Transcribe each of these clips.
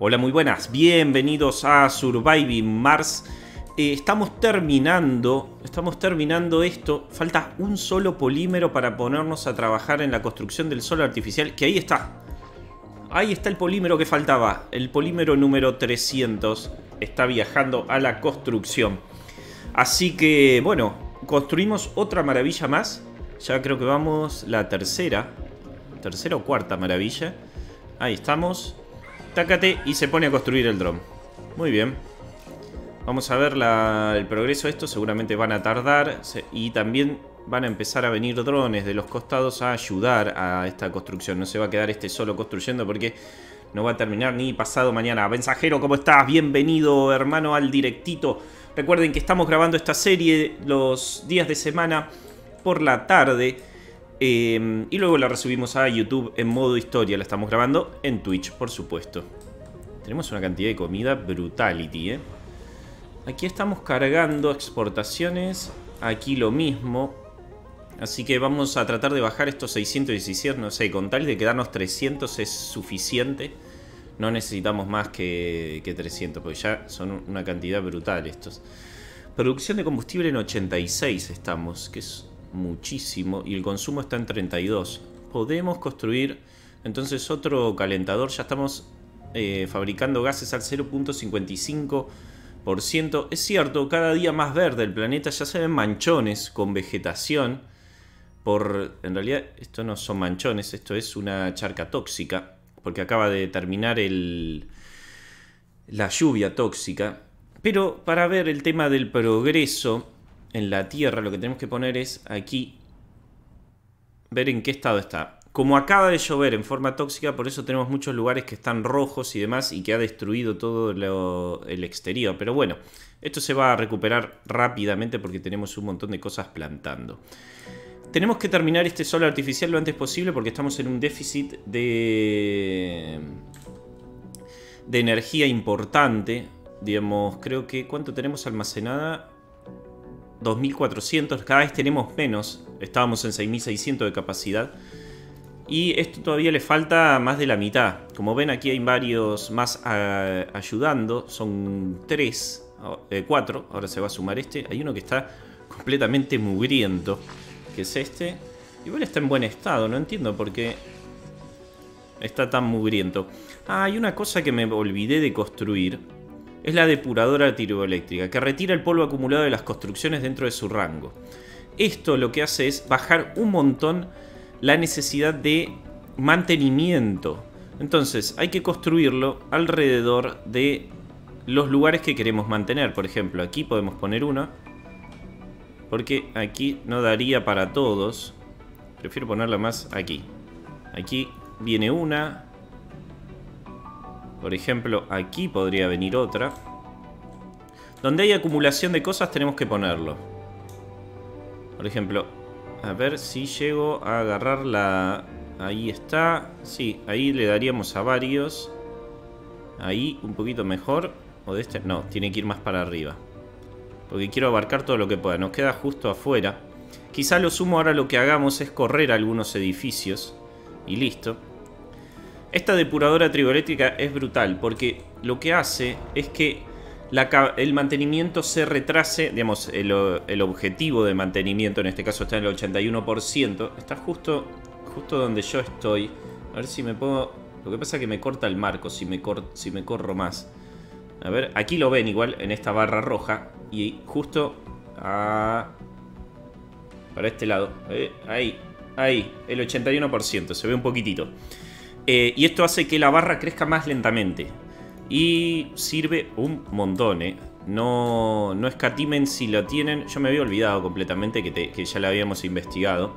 Hola, muy buenas. Bienvenidos a Surviving Mars. Eh, estamos terminando, estamos terminando esto. Falta un solo polímero para ponernos a trabajar en la construcción del sol artificial, que ahí está. Ahí está el polímero que faltaba. El polímero número 300 está viajando a la construcción. Así que, bueno, construimos otra maravilla más. Ya creo que vamos la tercera. Tercera o cuarta maravilla. Ahí estamos. Tácate y se pone a construir el dron. Muy bien. Vamos a ver el progreso de esto. Seguramente van a tardar. Y también van a empezar a venir drones de los costados a ayudar a esta construcción. No se va a quedar este solo construyendo porque no va a terminar ni pasado mañana. Mensajero, ¿cómo estás? Bienvenido, hermano, al directito. Recuerden que estamos grabando esta serie los días de semana por la tarde. Em, y luego la resubimos a YouTube en modo historia. La estamos grabando en Twitch, por supuesto. Tenemos una cantidad de comida brutality, ¿eh? Aquí estamos cargando exportaciones. Aquí lo mismo. Así que vamos a tratar de bajar estos 617. No sé, con tal de quedarnos 300 es suficiente. No necesitamos más que, que 300, porque ya son una cantidad brutal estos. Producción de combustible en 86 estamos, que es muchísimo y el consumo está en 32. Podemos construir entonces otro calentador. Ya estamos eh, fabricando gases al 0.55%. Es cierto, cada día más verde el planeta. Ya se ven manchones con vegetación. Por, en realidad esto no son manchones, esto es una charca tóxica. Porque acaba de terminar el, la lluvia tóxica. Pero para ver el tema del progreso en la Tierra, lo que tenemos que poner es aquí ver en qué estado está. Como acaba de llover en forma tóxica, por eso tenemos muchos lugares que están rojos y demás y que ha destruido todo el exterior. Pero bueno, esto se va a recuperar rápidamente porque tenemos un montón de cosas plantando. Tenemos que terminar este sol artificial lo antes posible porque estamos en un déficit de, de energía importante. Digamos, creo que ¿cuánto tenemos almacenada? 2400, cada vez tenemos menos, estábamos en 6600 de capacidad. Y esto todavía le falta más de la mitad. Como ven aquí hay varios más ayudando, son 3, 4, eh, ahora se va a sumar este. Hay uno que está completamente mugriento, que es este. Igual está en buen estado, no entiendo por qué está tan mugriento. Ah, hay una cosa que me olvidé de construir es la depuradora turboeléctrica, que retira el polvo acumulado de las construcciones dentro de su rango. Esto lo que hace es bajar un montón la necesidad de mantenimiento. Entonces hay que construirlo alrededor de los lugares que queremos mantener. Por ejemplo, aquí podemos poner uno. Porque aquí no daría para todos. Prefiero ponerla más aquí. Aquí viene una. Por ejemplo, aquí podría venir otra. Donde hay acumulación de cosas tenemos que ponerlo. Por ejemplo, a ver si llego a agarrar la... Ahí está. Sí, ahí le daríamos a varios. Ahí un poquito mejor. O de este... No, tiene que ir más para arriba. Porque quiero abarcar todo lo que pueda. Nos queda justo afuera. Quizá lo sumo ahora lo que hagamos es correr algunos edificios. Y listo. Esta depuradora trigoeléctrica es brutal porque lo que hace es que el mantenimiento se retrase, digamos, el, objetivo de mantenimiento en este caso está en el 81%, está justo, justo donde yo estoy. A ver si me puedo... Lo que pasa es que me corta el marco si me, si me corro más. A ver, aquí lo ven igual en esta barra roja y justo a... para este lado. Eh, ahí, ahí, el 81%, se ve un poquitito. Eh, y esto hace que la barra crezca más lentamente. Y sirve un montón, ¿eh? No, no escatimen si lo tienen. Yo me había olvidado completamente que, ya la habíamos investigado.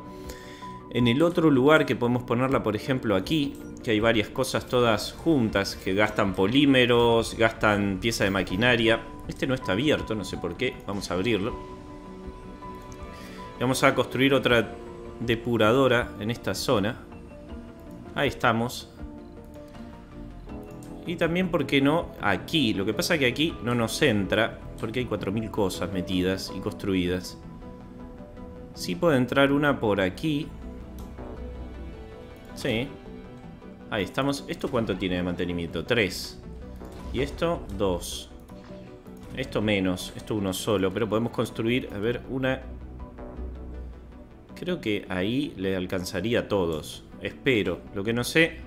En el otro lugar que podemos ponerla, por ejemplo, aquí, que hay varias cosas todas juntas, que gastan polímeros, gastan pieza de maquinaria. Este no está abierto, no sé por qué. Vamos a abrirlo. Vamos a construir otra depuradora en esta zona. Ahí estamos. Y también, ¿por qué no? Aquí. Lo que pasa es que aquí no nos entra. Porque hay 4.000 cosas metidas y construidas. Sí puede entrar una por aquí. Sí. Ahí estamos. ¿Esto cuánto tiene de mantenimiento? 3. Y esto, dos. Esto menos, esto uno solo, pero podemos construir, a ver, una... Creo que ahí le alcanzaría a todos. Espero. Lo que no sé...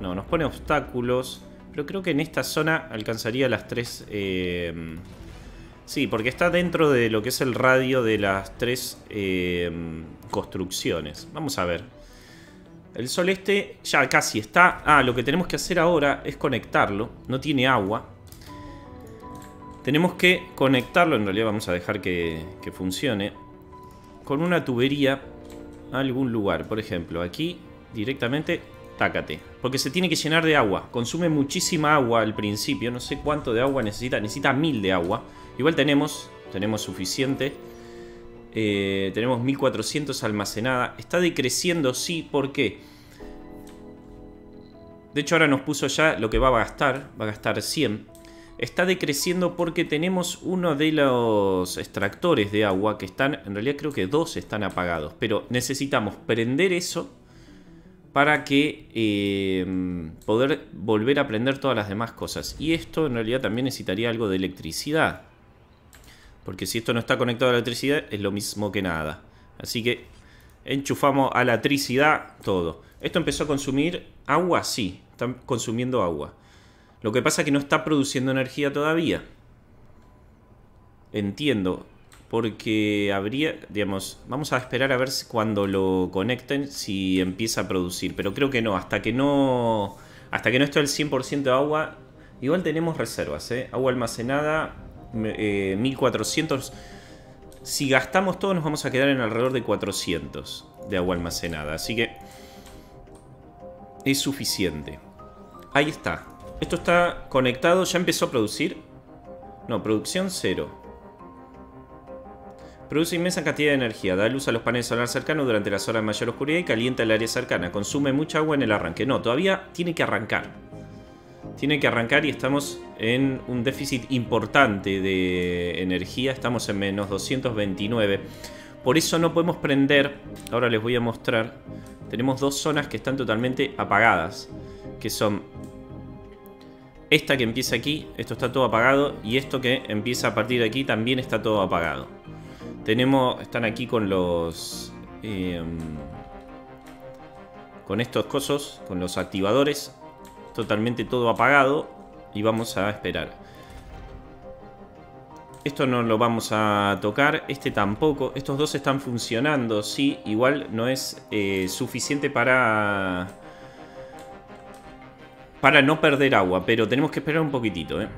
No, nos pone obstáculos. Pero creo que en esta zona alcanzaría las tres... Eh... Sí, porque está dentro de lo que es el radio de las tres eh, construcciones. Vamos a ver. El sol este ya casi está. Ah, lo que tenemos que hacer ahora es conectarlo. No tiene agua. Tenemos que conectarlo, en realidad vamos a dejar que, funcione, con una tubería a algún lugar. Por ejemplo, aquí directamente, tácate. Porque se tiene que llenar de agua. Consume muchísima agua al principio. No sé cuánto de agua necesita. Necesita mil de agua. Igual tenemos, tenemos suficiente. Eh, tenemos 1400 almacenada. Está decreciendo, sí. ¿Por qué? De hecho, ahora nos puso ya lo que va a gastar. Va a gastar 100 está decreciendo porque tenemos uno de los extractores de agua que están, en realidad creo que dos están apagados, pero necesitamos prender eso para que eh, poder volver a prender todas las demás cosas. Y esto en realidad también necesitaría algo de electricidad. Porque si esto no está conectado a la electricidad es lo mismo que nada. Así que enchufamos a la electricidad todo. ¿Esto empezó a consumir agua? Sí, está consumiendo agua. Lo que pasa es que no está produciendo energía todavía. Entiendo. Porque habría, digamos, vamos a esperar a ver si cuando lo conecten si empieza a producir. Pero creo que no, hasta que no, hasta que no esté el 100% de agua, igual tenemos reservas, ¿eh? Agua almacenada, 1400. Eh, si gastamos todo nos vamos a quedar en alrededor de 400 de agua almacenada. Así que es suficiente. Ahí está. Esto está conectado, ya empezó a producir. No, producción cero. Produce inmensa cantidad de energía, da luz a los paneles solares cercanos durante las horas de mayor oscuridad y calienta el área cercana. Consume mucha agua en el arranque. No, todavía tiene que arrancar. Tiene que arrancar y estamos en un déficit importante de energía. Estamos en menos 229. Por eso no podemos prender. Ahora les voy a mostrar. Tenemos dos zonas que están totalmente apagadas. Que son esta que empieza aquí, esto está todo apagado. Y esto que empieza a partir de aquí también está todo apagado. Están aquí con los... Em, con estos cosos, con los activadores. Totalmente todo apagado. Y vamos a esperar. Esto no lo vamos a tocar, este tampoco. Estos dos están funcionando, sí. Igual no es eh, suficiente para para no perder agua, pero tenemos que esperar un poquitito, ¿eh?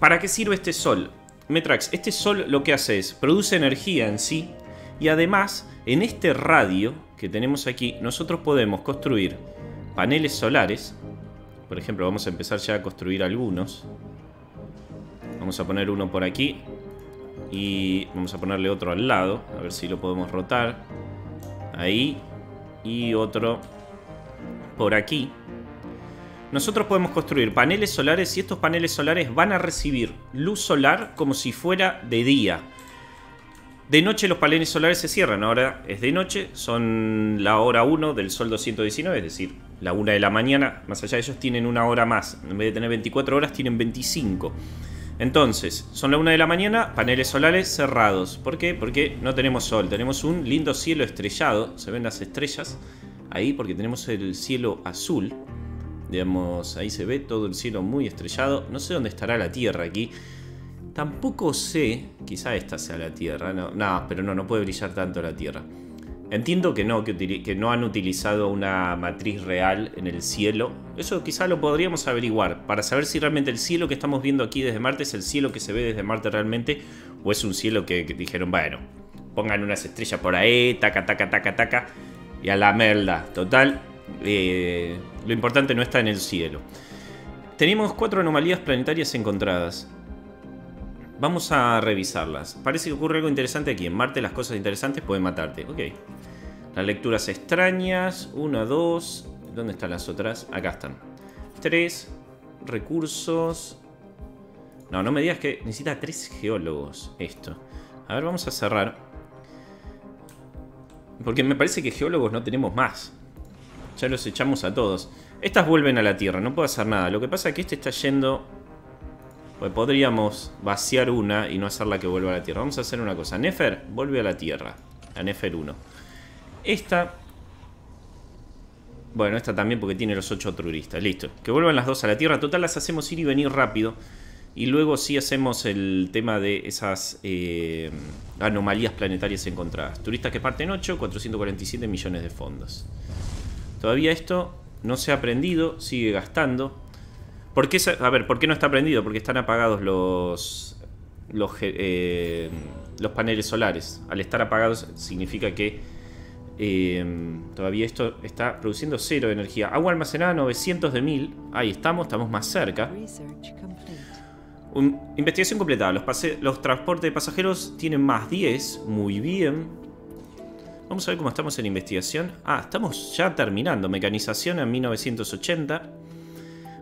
¿Para qué sirve este sol? Metrax, este sol lo que hace es, produce energía en sí, y además, en este radio que tenemos aquí, nosotros podemos construir paneles solares. Por ejemplo, vamos a empezar ya a construir algunos. Vamos a poner uno por aquí. Y vamos a ponerle otro al lado. A ver si lo podemos rotar. Ahí. Y otro por aquí nosotros podemos construir paneles solares y estos paneles solares van a recibir luz solar como si fuera de día. De noche los paneles solares se cierran, ahora es de noche, son la hora 1 del sol 219, es decir, la 1 de la mañana, más allá de ellos tienen una hora más, en vez de tener 24 horas tienen 25. Entonces, son la 1 de la mañana, paneles solares cerrados. ¿Por qué? Porque no tenemos sol, tenemos un lindo cielo estrellado, se ven las estrellas ahí porque tenemos el cielo azul. Digamos, ahí se ve todo el cielo muy estrellado. No sé dónde estará la Tierra aquí. Tampoco sé, quizá esta sea la Tierra. No, pero no, no puede brillar tanto la Tierra. Entiendo que no, que, que, no han utilizado una matriz real en el cielo. Eso quizá lo podríamos averiguar para saber si realmente el cielo que estamos viendo aquí desde Marte es el cielo que se ve desde Marte realmente o es un cielo que, que dijeron, bueno, pongan unas estrellas por ahí, taca, taca, taca, taca, y a la merda. Total, eh, lo importante no está en el cielo. Tenemos cuatro anomalías planetarias encontradas. Vamos a revisarlas. Parece que ocurre algo interesante aquí. En Marte las cosas interesantes pueden matarte. Ok. Las lecturas extrañas. Una, dos. ¿Dónde están las otras? Acá están. Tres. Recursos. No, no me digas que necesita tres geólogos esto. A ver, vamos a cerrar. Porque me parece que geólogos no tenemos más. Ya los echamos a todos. Estas vuelven a la Tierra, no puedo hacer nada. Lo que pasa es que este está yendo Pues podríamos vaciar una y no hacerla que vuelva a la Tierra. Vamos a hacer una cosa. Nefer vuelve a la Tierra. A Nefer 1. Esta... Bueno, esta también porque tiene los 8 turistas. Listo. Que vuelvan las dos a la Tierra. Total las hacemos ir y venir rápido. Y luego sí hacemos el tema de esas eh, anomalías planetarias encontradas. Turistas que parten 8, 447 millones de fondos. Todavía esto no se ha aprendido, sigue gastando. ¿Por qué, a ver, ¿por qué no está aprendido? Porque están apagados los, los, eh, los paneles solares. Al estar apagados significa que eh, todavía esto está produciendo cero energía. Agua almacenada 900 de 1000. Ahí estamos, estamos más cerca investigación completada. Los, los transportes de pasajeros tienen más 10. Muy bien. Vamos a ver cómo estamos en investigación. Ah, estamos ya terminando. Mecanización en 1980.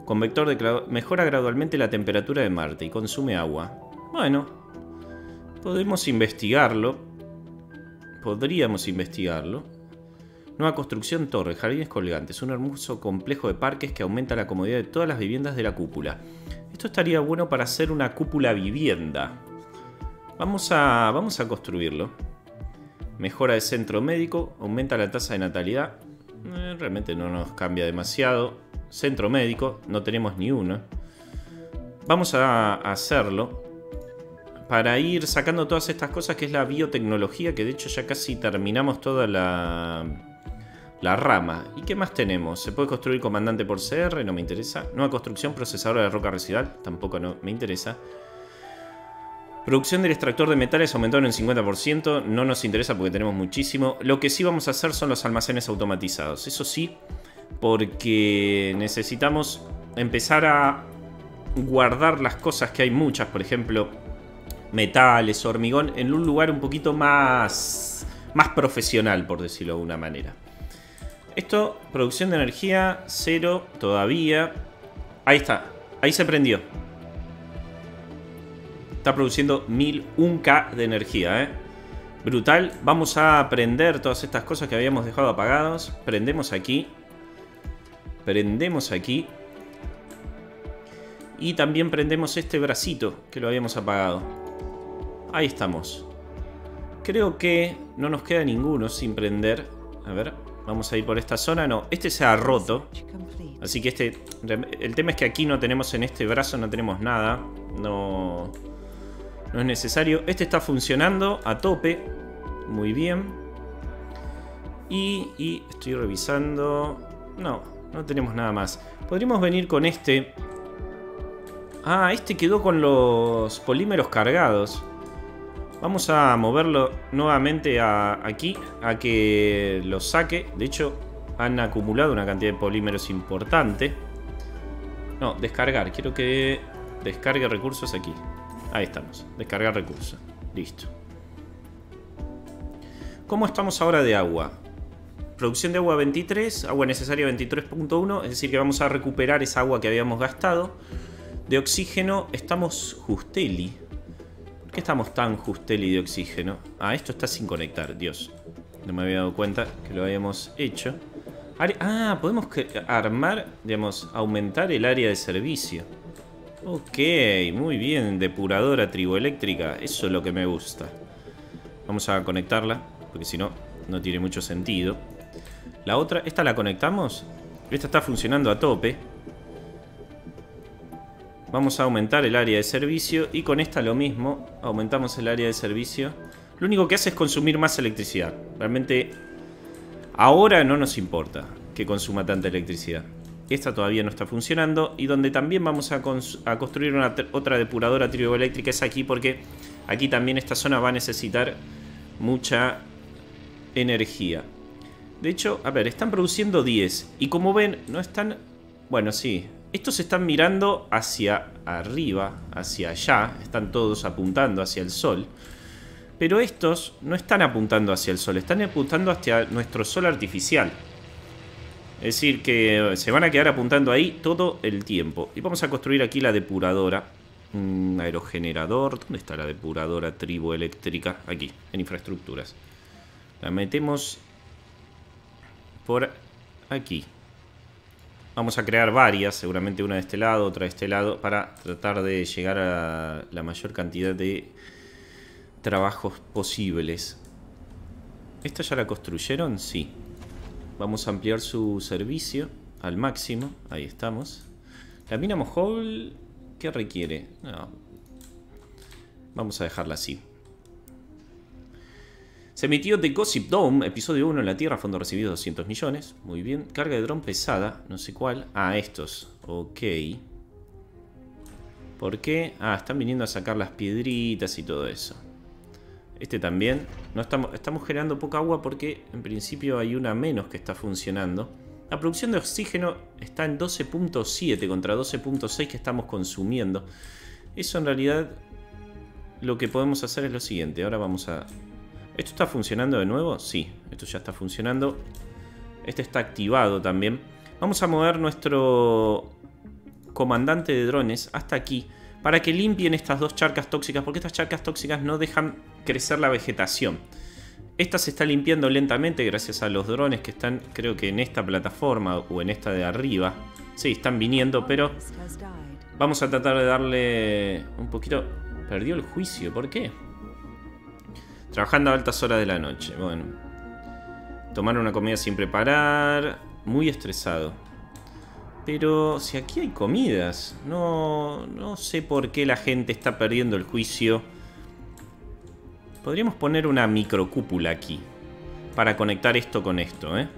Con vector de mejora gradualmente la temperatura de Marte y consume agua. Bueno, podemos investigarlo. Podríamos investigarlo. Nueva construcción torre, jardines colgantes, un hermoso complejo de parques que aumenta la comodidad de todas las viviendas de la cúpula. Esto estaría bueno para hacer una cúpula vivienda. Vamos a, vamos a construirlo. Mejora el centro médico, aumenta la tasa de natalidad. Eh, realmente no nos cambia demasiado. Centro médico, no tenemos ni uno. Vamos a hacerlo para ir sacando todas estas cosas que es la biotecnología, que de hecho ya casi terminamos toda la, la rama. ¿Y qué más tenemos? Se puede construir comandante por CR, no me interesa. Nueva construcción, procesadora de roca residual, tampoco no me interesa. Producción del extractor de metales aumentó en un 50%, no nos interesa porque tenemos muchísimo. Lo que sí vamos a hacer son los almacenes automatizados. Eso sí, porque necesitamos empezar a guardar las cosas que hay muchas, por ejemplo, metales, hormigón, en un lugar un poquito más, más profesional, por decirlo de una manera. Esto, producción de energía, cero todavía. Ahí está, ahí se prendió. Está produciendo 1001K de energía, ¿eh? Brutal. Vamos a prender todas estas cosas que habíamos dejado apagados. Prendemos aquí. Prendemos aquí. Y también prendemos este bracito que lo habíamos apagado. Ahí estamos. Creo que no nos queda ninguno sin prender. A ver, Vamos a ir por esta zona. No, este se ha roto. Así que este... El tema es que aquí no tenemos en este brazo, no tenemos nada. No... No es necesario. Este está funcionando a tope. Muy bien. Y, y estoy revisando... No, no tenemos nada más. Podríamos venir con este. Ah, este quedó con los polímeros cargados. Vamos a moverlo nuevamente aquí, a que lo saque. De hecho, han acumulado una cantidad de polímeros importante. No, descargar. Quiero que descargue recursos aquí. Ahí estamos. Descargar recursos. Listo. ¿Cómo estamos ahora de agua? Producción de agua 23, agua necesaria 23.1, es decir que vamos a recuperar esa agua que habíamos gastado. De oxígeno estamos justeli, qué estamos tan justeli de oxígeno? Ah, esto está sin conectar, Dios. No me había dado cuenta que lo habíamos hecho. Ah, podemos armar, digamos, aumentar el área de servicio. Ok, muy bien, depuradora triboeléctrica. Eso es lo que me gusta. Vamos a conectarla, porque si no, no tiene mucho sentido. La otra, ¿esta la conectamos? Esta está funcionando a tope. Vamos a aumentar el área de servicio y con esta lo mismo, aumentamos el área de servicio. Lo único que hace es consumir más electricidad. Realmente ahora no nos importa que consuma tanta electricidad. Esta todavía no está funcionando y donde también vamos a, construir una, otra depuradora triboeléctrica es aquí porque aquí también esta zona va a necesitar mucha energía. De hecho, a ver, están produciendo 10 y como ven, no están... Bueno, sí, estos están mirando hacia arriba, hacia allá, están todos apuntando hacia el sol. Pero estos no están apuntando hacia el sol, están apuntando hacia nuestro sol artificial. Es decir, que se van a quedar apuntando ahí todo el tiempo. Y vamos a construir aquí la depuradora. Un aerogenerador. ¿Dónde está la depuradora triboeléctrica? Aquí, en infraestructuras. La metemos por aquí. Vamos a crear varias, seguramente una de este lado, otra de este lado, para tratar de llegar a la mayor cantidad de trabajos posibles. ¿Esta ya la construyeron? Sí. Vamos a ampliar su servicio al máximo. Ahí estamos. La mina Mohol, ¿qué requiere? No. Vamos a dejarla así. Se emitió The Gossip Dome, episodio 1 en la Tierra, fondo recibido 200 millones. Muy bien. Carga de dron pesada, no sé cuál. Ah, estos. Ok. ¿Por qué? Ah, están viniendo a sacar las piedritas y todo eso. Este también. No estamos, estamos generando poca agua porque en principio hay una menos que está funcionando. La producción de oxígeno está en 12.7 contra 12.6 que estamos consumiendo. Eso en realidad lo que podemos hacer es lo siguiente. Ahora vamos a... ¿Esto está funcionando de nuevo? Sí, esto ya está funcionando. Este está activado también. Vamos a mover nuestro comandante de drones hasta aquí para que limpien estas dos charcas tóxicas, porque estas charcas tóxicas no dejan crecer la vegetación. Esta se está limpiando lentamente gracias a los drones que están, creo que en esta plataforma o en esta de arriba. Sí, están viniendo, pero vamos a tratar de darle un poquito... Perdió el juicio, ¿por qué? Trabajando a altas horas de la noche, bueno. Tomar una comida sin preparar, muy estresado. Pero si aquí hay comidas, no, no sé por qué la gente está perdiendo el juicio. Podríamos poner una microcúpula aquí. Para conectar esto con esto, ¿eh?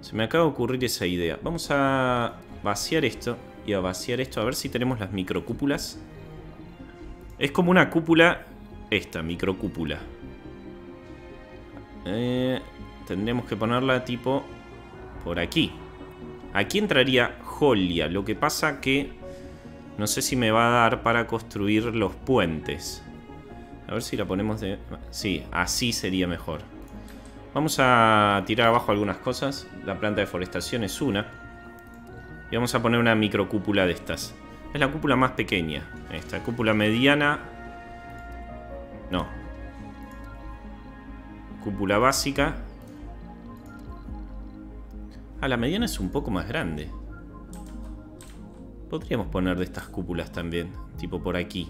Se me acaba de ocurrir esa idea. Vamos a vaciar esto y a vaciar esto. A ver si tenemos las microcúpulas. Es como una cúpula... Esta, microcúpula. Eh, tendremos que ponerla tipo... Por aquí. Aquí entraría Jolia. Lo que pasa que no sé si me va a dar para construir los puentes. A ver si la ponemos de... Sí, así sería mejor. Vamos a tirar abajo algunas cosas. La planta de forestación es una. Y vamos a poner una microcúpula de estas. Es la cúpula más pequeña. Esta cúpula mediana... No. Cúpula básica. Ah, la mediana es un poco más grande. Podríamos poner de estas cúpulas también, tipo por aquí.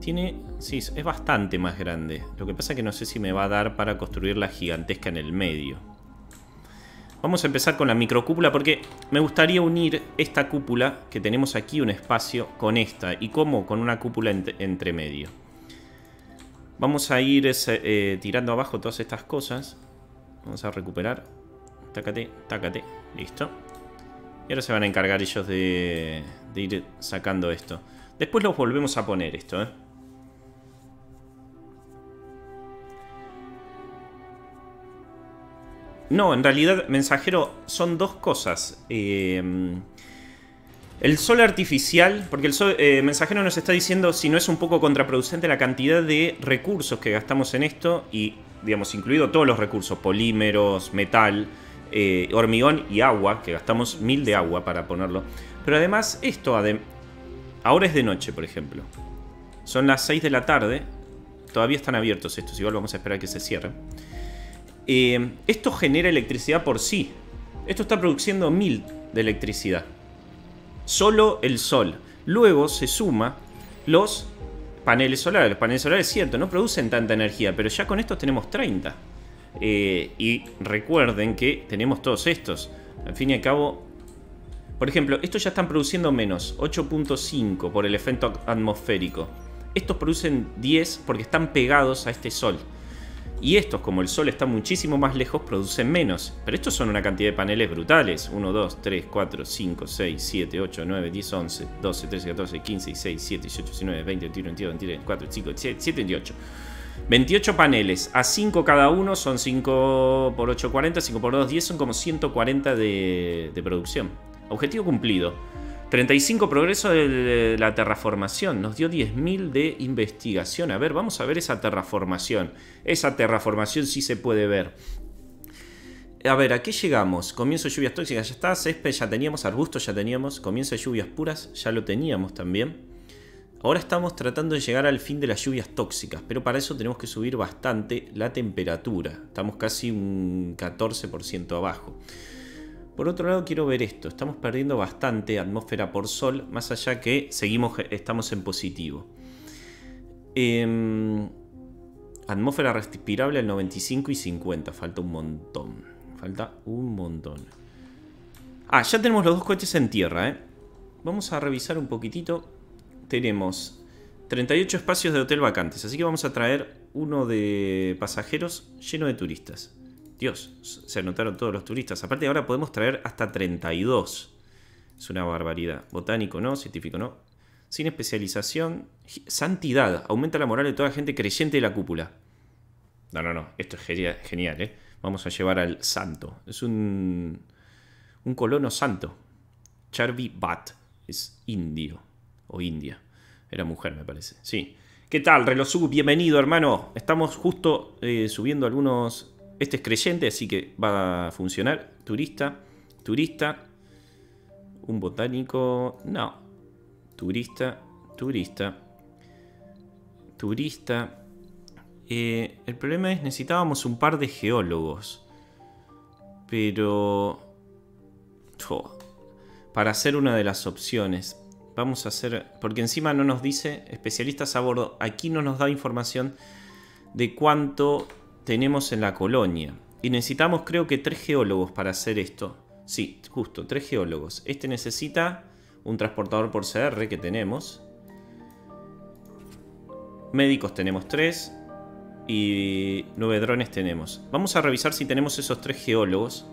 Tiene... Sí, es bastante más grande. Lo que pasa es que no sé si me va a dar para construir la gigantesca en el medio. Vamos a empezar con la microcúpula porque me gustaría unir esta cúpula que tenemos aquí, un espacio, con esta. ¿Y cómo? Con una cúpula entre medio. Vamos a ir eh, tirando abajo todas estas cosas. Vamos a recuperar. Tácate, tácate. Listo. Y ahora se van a encargar ellos de, ir sacando esto. Después los volvemos a poner esto, ¿eh? No, en realidad, mensajero, son dos cosas. Eh, el sol artificial, porque el sol, eh, mensajero nos está diciendo si no es un poco contraproducente la cantidad de recursos que gastamos en esto y, digamos, incluido todos los recursos, polímeros, metal, eh, hormigón y agua, que gastamos mil de agua para ponerlo. Pero además esto, ahora es de noche, por ejemplo. Son las 6 de la tarde. Todavía están abiertos estos, igual vamos a esperar que se cierren. Eh, esto genera electricidad por sí. Esto está produciendo mil de electricidad. Solo el sol. Luego se suma los paneles solares. Los paneles solares, es cierto, no producen tanta energía, pero ya con estos tenemos 30. Eh, y recuerden que tenemos todos estos. Al fin y al cabo, por ejemplo, estos ya están produciendo menos, 8.5 por el efecto atmosférico. Estos producen 10 porque están pegados a este sol. Y estos, como el sol está muchísimo más lejos, producen menos. Pero estos son una cantidad de paneles brutales. 1, 2, 3, 4, 5, 6, 7, 8, 9, 10, 11, 12, 13, 14, 15, 16, 17, 18, 19, 20, 21, 22, 23, 24, 25, 27, 28. 28 paneles, a 5 cada uno son 5 por 8, 40, 5 por 2, 10, son como 140 de, de producción. Objetivo cumplido. 35 progreso de la terraformación. Nos dio 10.000 de investigación. A ver, vamos a ver esa terraformación. Esa terraformación sí se puede ver. A ver, ¿a qué llegamos? Comienzo de lluvias tóxicas, ya está. Césped ya teníamos, arbustos ya teníamos. Comienzo de lluvias puras, ya lo teníamos también. Ahora estamos tratando de llegar al fin de las lluvias tóxicas, pero para eso tenemos que subir bastante la temperatura. Estamos casi un 14% abajo. Por otro lado, quiero ver esto. Estamos perdiendo bastante atmósfera por sol, más allá que seguimos, estamos en positivo. Em, atmósfera respirable al 95 y 50. Falta un montón. Falta un montón. Ah, ya tenemos los dos cohetes en tierra, ¿eh? Vamos a revisar un poquitito tenemos 38 espacios de hotel vacantes, así que vamos a traer uno de pasajeros lleno de turistas. Dios, se anotaron todos los turistas. Aparte ahora podemos traer hasta 32. Es una barbaridad. Botánico no, científico no. Sin especialización. Santidad. Aumenta la moral de toda la gente creyente de la cúpula. No, no, no. Esto es genial, ¿eh? Vamos a llevar al santo. Es un, un colono santo. Charvi Bat. Es indio o India. Era mujer, me parece. Sí. ¿Qué tal, Relosub? Bienvenido, hermano. Estamos justo eh, subiendo algunos. Este es creyente, así que va a funcionar. Turista, turista. Un botánico. No. Turista, turista. Turista. Eh, el problema es necesitábamos un par de geólogos. Pero... para hacer una de las opciones. Vamos a hacer, porque encima no nos dice especialistas a bordo, aquí no nos da información de cuánto tenemos en la colonia. Y necesitamos creo que tres geólogos para hacer esto. Sí, justo, tres geólogos. Este necesita un transportador por CR que tenemos. Médicos tenemos tres. Y nueve drones tenemos. Vamos a revisar si tenemos esos tres geólogos.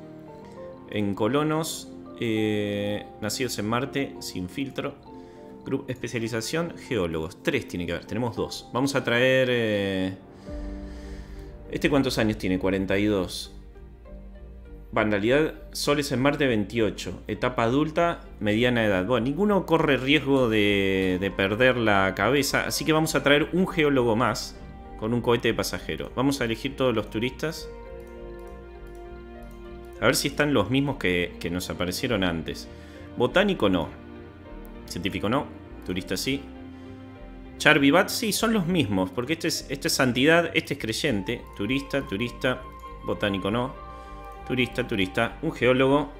En colonos eh, nacidos en Marte sin filtro. Grupo, especialización, geólogos. Tres tiene que haber, tenemos dos. Vamos a traer... Eh, ¿Este cuántos años tiene? 42. Vandalidad, soles en Marte 28. Etapa adulta, mediana edad. Bueno, ninguno corre riesgo de, de perder la cabeza. Así que vamos a traer un geólogo más con un cohete de pasajero. Vamos a elegir todos los turistas. A ver si están los mismos que, que nos aparecieron antes. Botánico no. Científico no. Turista sí. Charvivat sí, son los mismos. Porque este es, este es santidad, este es creyente. Turista, turista. Botánico no. Turista, turista. Un geólogo.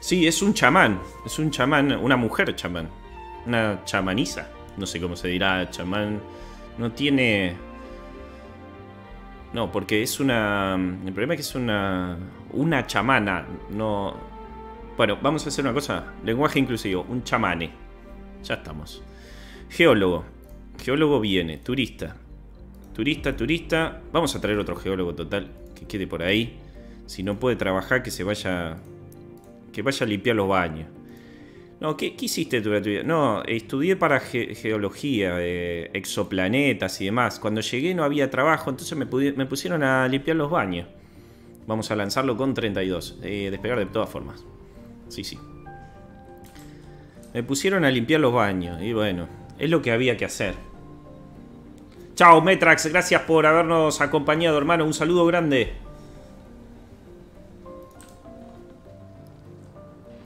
Sí, es un chamán. Es un chamán, una mujer chamán. Una chamaniza. No sé cómo se dirá chamán. No tiene... No, porque es una... El problema es que es una... Una chamana. No, bueno, vamos a hacer una cosa. Lenguaje inclusivo. Un chamane. Ya estamos. Geólogo. Geólogo viene. Turista. Turista, turista. Vamos a traer otro geólogo total. Que quede por ahí. Si no puede trabajar, que se vaya... Que vaya a limpiar los baños. No, ¿qué, hiciste durante tu vida? No, estudié para geología, exoplanetas y demás. Cuando llegué no había trabajo, entonces me, me, pusieron a limpiar los baños. Vamos a lanzarlo con 32. Eh, despegar de todas formas. Sí, sí. Me pusieron a limpiar los baños y bueno, es lo que había que hacer. Chao, Metrax, gracias por habernos acompañado, hermano. Un saludo grande.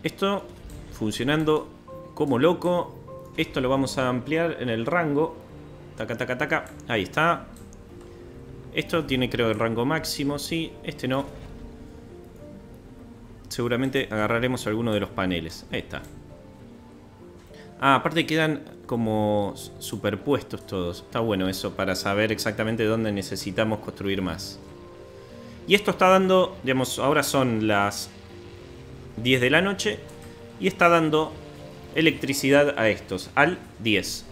Esto funcionando como loco. Esto lo vamos a ampliar en el rango. Taca, taca, taca. Ahí está. Esto tiene creo el rango máximo, sí. Este no seguramente agarraremos alguno de los paneles. Ahí está. Ah, aparte quedan como superpuestos todos. Está bueno eso para saber exactamente dónde necesitamos construir más. Y esto está dando, digamos, ahora son las 10 de la noche y está dando electricidad a estos al 10.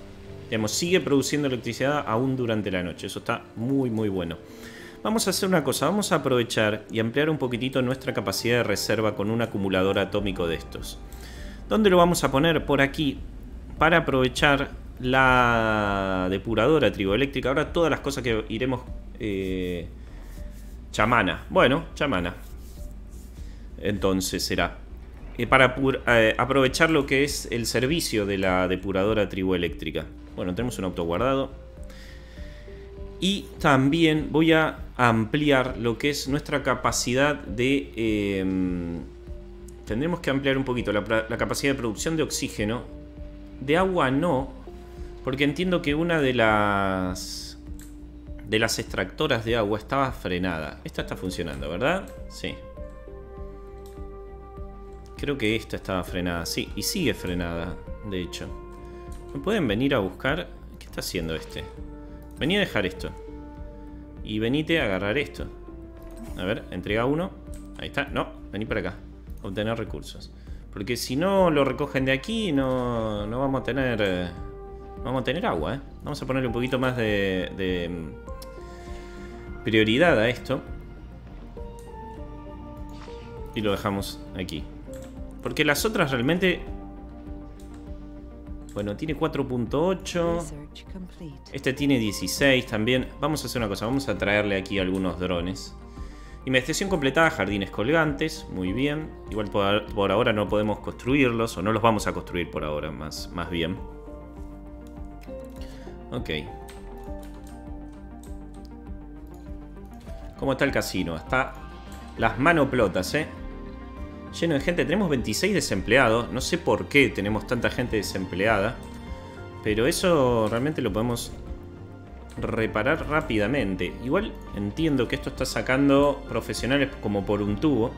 Digamos, sigue produciendo electricidad aún durante la noche. Eso está muy, muy bueno. Vamos a hacer una cosa, vamos a aprovechar y ampliar un poquitito nuestra capacidad de reserva con un acumulador atómico de estos. ¿Dónde lo vamos a poner? Por aquí, para aprovechar la depuradora triboeléctrica. Ahora todas las cosas que iremos... Eh, chamana. Bueno, chamana. Entonces será. Eh, para eh, aprovechar lo que es el servicio de la depuradora triboeléctrica. Bueno, tenemos un auto guardado. Y también voy a ampliar lo que es nuestra capacidad de... Em, tendremos que ampliar un poquito la, capacidad de producción de oxígeno De agua no. Porque entiendo que una de las... De las extractoras de agua estaba frenada. Esta está funcionando, ¿verdad? Sí. Creo que esta estaba frenada. Sí, y sigue frenada, de hecho. ¿Me pueden venir a buscar? ¿Qué está haciendo este? Vení a dejar esto. Y venite a agarrar esto. A ver, entrega uno. Ahí está. No, vení para acá. Obtener recursos. Porque si no lo recogen de aquí, no, no vamos a tener... Eh, vamos a tener agua, ¿eh? Vamos a ponerle un poquito más de, de mm, prioridad a esto. Y lo dejamos aquí. Porque las otras realmente... Bueno, tiene 4.8. Este tiene 16 también. Vamos a hacer una cosa. Vamos a traerle aquí algunos drones. Investigación completada, jardines colgantes, muy bien. Igual por, ahora no podemos construirlos, o no los vamos a construir por ahora, más, más bien. Ok. ¿Cómo está el casino? Está las manoplotas, ¿eh? Lleno de gente. Tenemos 26 desempleados. No sé por qué tenemos tanta gente desempleada. Pero eso realmente lo podemos reparar rápidamente. Igual entiendo que esto está sacando profesionales como por un tubo.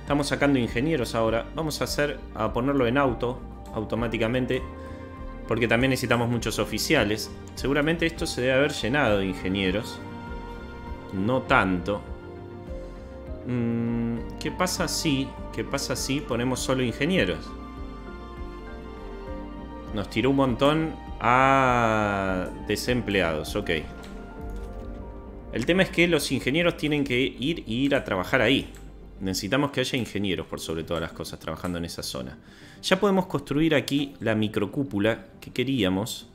Estamos sacando ingenieros ahora. Vamos a hacer a ponerlo en auto automáticamente. Porque también necesitamos muchos oficiales. Seguramente esto se debe haber llenado de ingenieros. No tanto. Mm, ¿Qué pasa si? ¿Qué pasa si ponemos solo ingenieros? Nos tiró un montón a desempleados, ok. El tema es que los ingenieros tienen que ir y ir a trabajar ahí. Necesitamos que haya ingenieros por sobre todas las cosas trabajando en esa zona. Ya podemos construir aquí la microcúpula que queríamos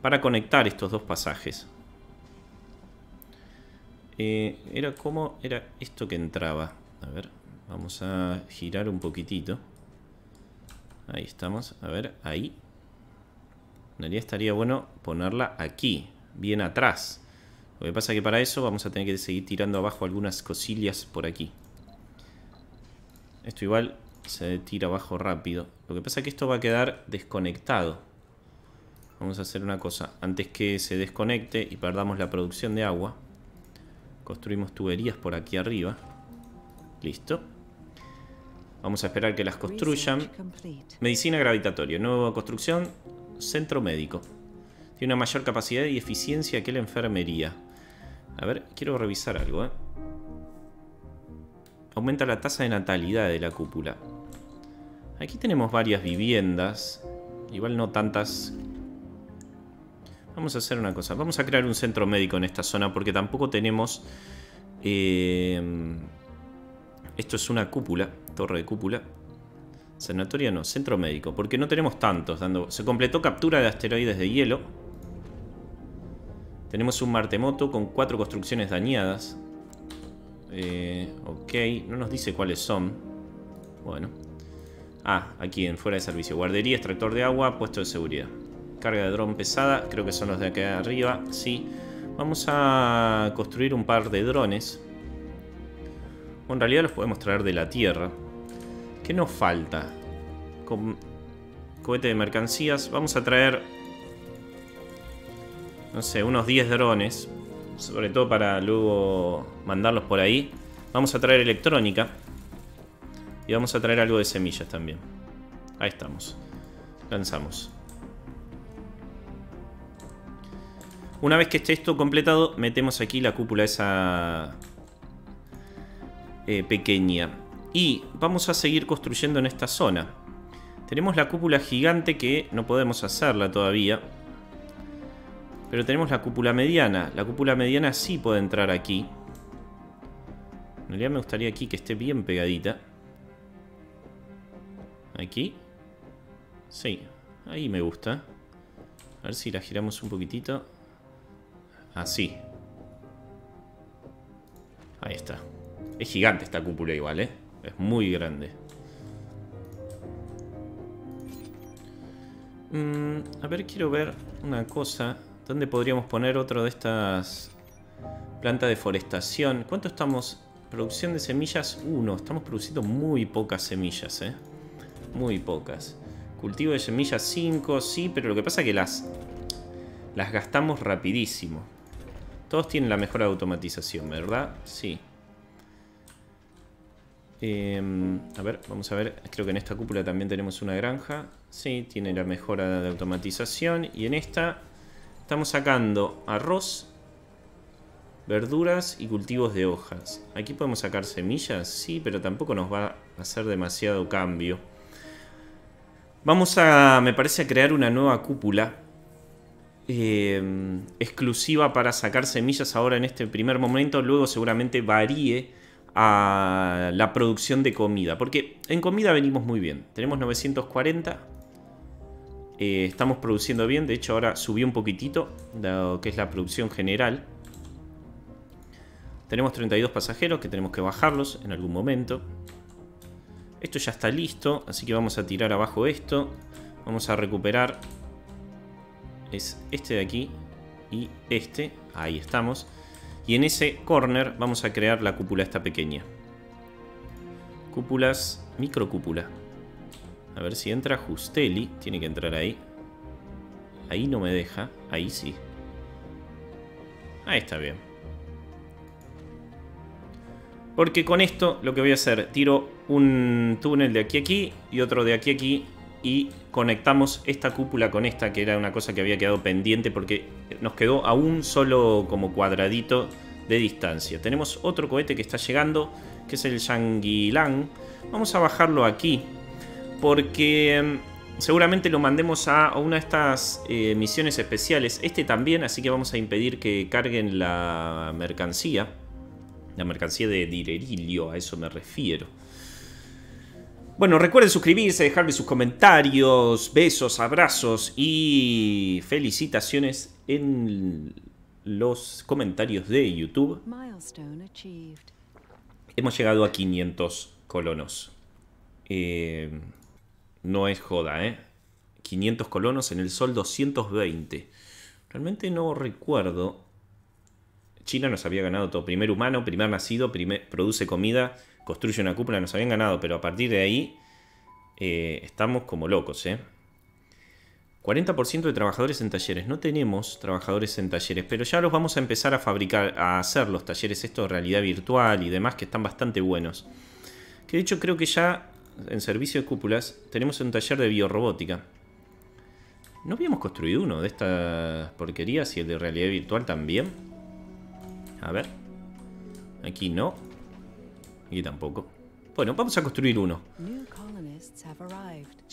para conectar estos dos pasajes. Eh, era como era esto que entraba. A ver, vamos a girar un poquitito. Ahí estamos. A ver, ahí. En estaría bueno ponerla aquí, bien atrás. Lo que pasa es que para eso vamos a tener que seguir tirando abajo algunas cosillas por aquí. Esto igual se tira abajo rápido. Lo que pasa es que esto va a quedar desconectado. Vamos a hacer una cosa. Antes que se desconecte y perdamos la producción de agua, construimos tuberías por aquí arriba. Listo. Vamos a esperar que las construyan. Medicina gravitatoria. Nueva construcción centro médico. Tiene una mayor capacidad y eficiencia que la enfermería. A ver, quiero revisar algo, ¿eh? Aumenta la tasa de natalidad de la cúpula. Aquí tenemos varias viviendas. Igual no tantas. Vamos a hacer una cosa. Vamos a crear un centro médico en esta zona porque tampoco tenemos... Eh, esto es una cúpula, torre de cúpula. Sanatorio no, centro médico. Porque no tenemos tantos. Dando... Se completó captura de asteroides de hielo. Tenemos un martemoto con cuatro construcciones dañadas. Eh, ok, no nos dice cuáles son. Bueno. Ah, aquí en fuera de servicio. Guardería, extractor de agua, puesto de seguridad. Carga de dron pesada, creo que son los de aquí arriba. Sí. Vamos a construir un par de drones. en realidad los podemos traer de la Tierra. ¿Qué nos falta? Con cohete de mercancías. Vamos a traer... No sé, unos 10 drones. Sobre todo para luego mandarlos por ahí. Vamos a traer electrónica. Y vamos a traer algo de semillas también. Ahí estamos. Lanzamos. Una vez que esté esto completado, metemos aquí la cúpula esa eh, pequeña. Y vamos a seguir construyendo en esta zona. Tenemos la cúpula gigante que no podemos hacerla todavía. Pero tenemos la cúpula mediana. La cúpula mediana sí puede entrar aquí. En realidad me gustaría aquí que esté bien pegadita. Aquí. Sí, ahí me gusta. A ver si la giramos un poquitito. Así. Ahí está. Es gigante esta cúpula igual, ¿eh? Es muy grande. Mm, a ver, quiero ver una cosa. ¿Dónde podríamos poner otro de estas plantas de forestación? ¿Cuánto estamos? Producción de semillas, uno. Estamos produciendo muy pocas semillas, ¿eh? Muy pocas. Cultivo de semillas 5, sí, pero lo que pasa es que las, las gastamos rapidísimo. Todos tienen la mejor automatización, ¿verdad? Sí. Em, a ver, vamos a ver. Creo que en esta cúpula también tenemos una granja. Sí, tiene la mejora de automatización. Y en esta estamos sacando arroz, verduras y cultivos de hojas. Aquí podemos sacar semillas, sí, pero tampoco nos va a hacer demasiado cambio. Vamos a, me parece, a crear una nueva cúpula em, exclusiva para sacar semillas ahora en este primer momento. Luego seguramente varíe a la producción de comida. Porque en comida venimos muy bien. Tenemos 940. Eh, estamos produciendo bien. De hecho ahora subió un poquitito lo que es la producción general. Tenemos 32 pasajeros que tenemos que bajarlos en algún momento. Esto ya está listo. Así que vamos a tirar abajo esto. Vamos a recuperar. Es este de aquí. Y este. Ahí estamos. Y en ese corner vamos a crear la cúpula esta pequeña. Cúpulas, microcúpula. A ver si entra Justeli. Tiene que entrar ahí. Ahí no me deja. Ahí sí. Ahí está bien. Porque con esto lo que voy a hacer, tiro un túnel de aquí a aquí y otro de aquí a aquí y conectamos esta cúpula con esta, que era una cosa que había quedado pendiente porque nos quedó a un solo como cuadradito de distancia. Tenemos otro cohete que está llegando, que es el Shangri-Lang. Vamos a bajarlo aquí, porque mm, seguramente lo mandemos a una de estas eh, misiones especiales. Este también, así que vamos a impedir que carguen la mercancía. La mercancía de Direrilio, a eso me refiero. Bueno, recuerden suscribirse, dejarme sus comentarios, besos, abrazos y felicitaciones en los comentarios de YouTube. Hemos llegado a 500 colonos. Eh, no es joda, ¿eh? 500 colonos en el sol 220. Realmente no recuerdo. China nos había ganado todo. Primer humano, primer nacido, produce comida construye una cúpula, nos habían ganado, pero a partir de ahí eh, estamos como locos, ¿eh? 40% de trabajadores en talleres. No tenemos trabajadores en talleres, pero ya los vamos a empezar a fabricar, a hacer los talleres estos de realidad virtual y demás que están bastante buenos. Que de hecho creo que ya en servicio de cúpulas tenemos un taller de biorrobótica. ¿No habíamos construido uno de estas porquerías y el de realidad virtual también? A ver. Aquí no. Y tampoco. Bueno, vamos a construir uno.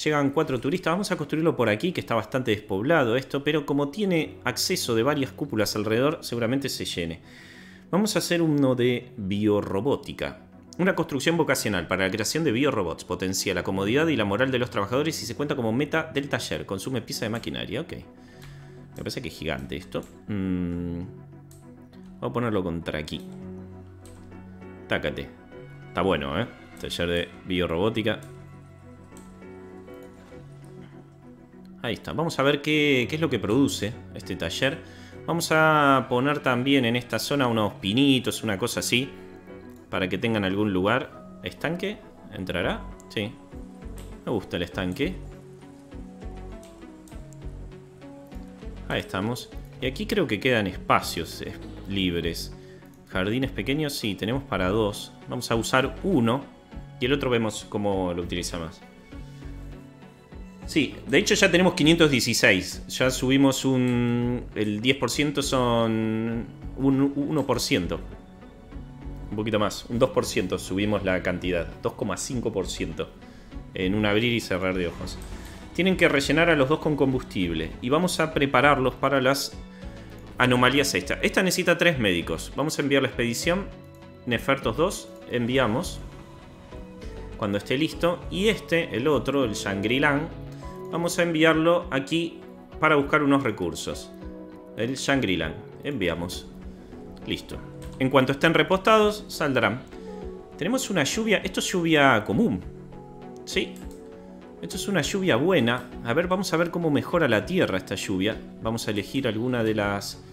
Llegan cuatro turistas. Vamos a construirlo por aquí, que está bastante despoblado esto. Pero como tiene acceso de varias cúpulas alrededor, seguramente se llene. Vamos a hacer uno de biorrobótica. Una construcción vocacional para la creación de biorobots. Potencia la comodidad y la moral de los trabajadores y se cuenta como meta del taller. Consume pieza de maquinaria. Ok. Me parece que es gigante esto. Mm. Voy a ponerlo contra aquí. Tácate. Está bueno, ¿eh? Taller de biorrobótica. Ahí está. Vamos a ver qué, es lo que produce este taller. Vamos a poner también en esta zona unos pinitos, una cosa así. Para que tengan algún lugar. ¿Estanque? ¿Entrará? Sí. Me gusta el estanque. Ahí estamos. Y aquí creo que quedan espacios eh, libres. Jardines pequeños, sí, tenemos para dos. Vamos a usar uno y el otro vemos cómo lo utiliza más. Sí, de hecho ya tenemos 516. Ya subimos un... El 10% son un 1%. Un poquito más, un 2% subimos la cantidad. 2,5% en un abrir y cerrar de ojos. Tienen que rellenar a los dos con combustible. Y vamos a prepararlos para las anomalías esta. Esta necesita tres médicos. Vamos a enviar la expedición. Nefertos 2. Enviamos. Cuando esté listo. Y este, el otro, el Shangri-Lan. Vamos a enviarlo aquí para buscar unos recursos. El Shangri-Lan. Enviamos. Listo. En cuanto estén repostados, saldrán. Tenemos una lluvia. Esto es lluvia común. ¿Sí? Esto es una lluvia buena. A ver, vamos a ver cómo mejora la tierra esta lluvia. Vamos a elegir alguna de las